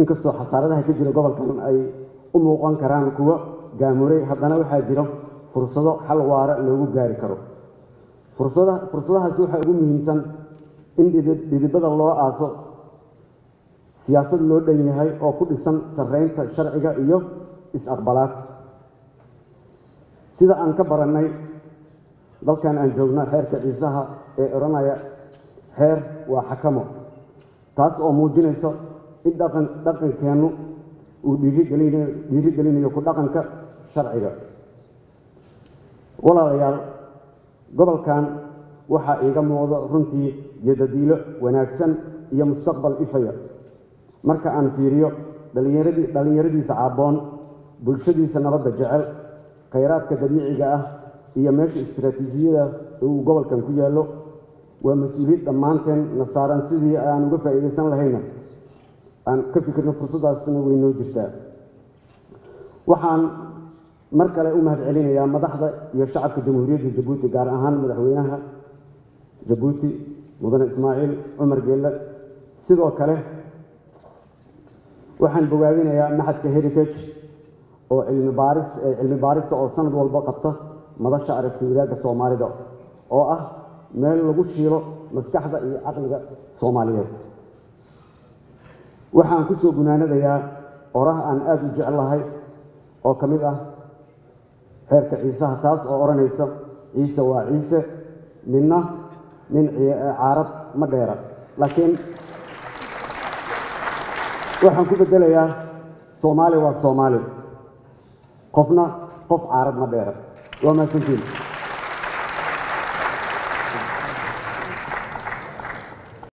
inkastoo xasaaradaha ka jira gobolkan ay u muuqan karaan kuwo gaamuray haddana waxaa jiro fursado xal waara loogu gaari karo. Fursadahaasi waxaa ugu muhiimsan in dhidibada loo aaso siyaasad loo dhan yahay oo ku dhisan sarreynta sharciga iyo is-aqbalaad. Sida aan ka barannay dalkan aan joogna xeerka ciisaha ee odhanaya xeer waa xakamo taas oo muujinayso in dhaqan dhaqankeennu uu dhiirigelinayo ku dhaqanka sharciga. Walaalayaal gobolkan waxaa iiga muuqdo runtii yadadiilo wanaagsan iyo mustaqbal ifaya. Marka aan fiiriyo dhallinyaradii dhallinyaradiisa caabboon bulshadiisa nabadda jecel khayraadka dabiiciga ah iyo meesha istaraatiijiyada uu gobolkan ku yaallo waa mas'uuliyad dhammaanteen na saaran sidii aan uga faa'iidaysan lahayna aan ka fikirno fursaddaasna way noo jirtaa. Waxaan mar kale u mahad celinayaa madaxda iyo shacabka jamhuuriyadda jabuuti gaar ahaan madaxweynaha jabuuti mudane ismaaciil cumar geelle sidoo kale waxaan bogaadinayaa maxadka heritage oo cilmi baaris cilmi baarista oo sanad walba qabta madasha aragti wadaagga soomaalida oo ah meel lagu shiilo maskaxda iyo caqliga soomaaliyeed waxaan ku soo gunaanadayaa oraha aan aada u jeclahay oo ka mid ah xeerka ciisaha taas oo odhanaysa ciise waa ciise ninna nin caarad ma dheera laakiin waxaan ku beddelayaa soomaali waa soomaali. Qofna qof caarad ma dheera waa mahadsantiin